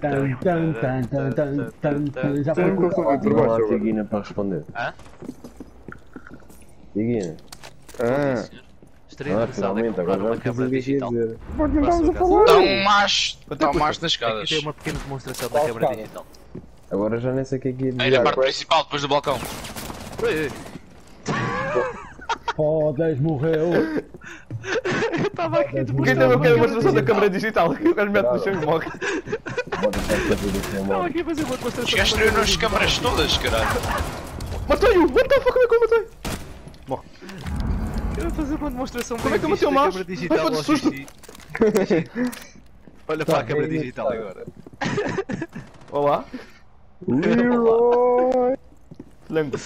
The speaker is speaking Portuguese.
Tan, tan, tan, tan, tan, tan, tan. Já foi por Não há. Tiguina para responder. Hã? Tiguina. Ah, Estaria Ah, finalmente, agora uma câmara digital. não estamos a falar. Dá um macho. Dá um macho nas Aqui tem escadas. uma pequena demonstração da câmara digital. Agora já nem sei o que é que ia Aí na parte principal, depois do balcão. Fodas, morreu. Eu estava aqui a Quem tem uma pequena demonstração da câmara digital? Que o gajo mete no chão e morre. Estava aqui a fazer uma demonstração. Os gajos destruíram as câmaras todas, caralho. Matei-o! What the fuck, como é que eu matei? Eu ia fazer uma demonstração Como é que eu matei o mouse? Ai, de susto. Olha para a câmara digital agora. Olá. Leroy! Lembro.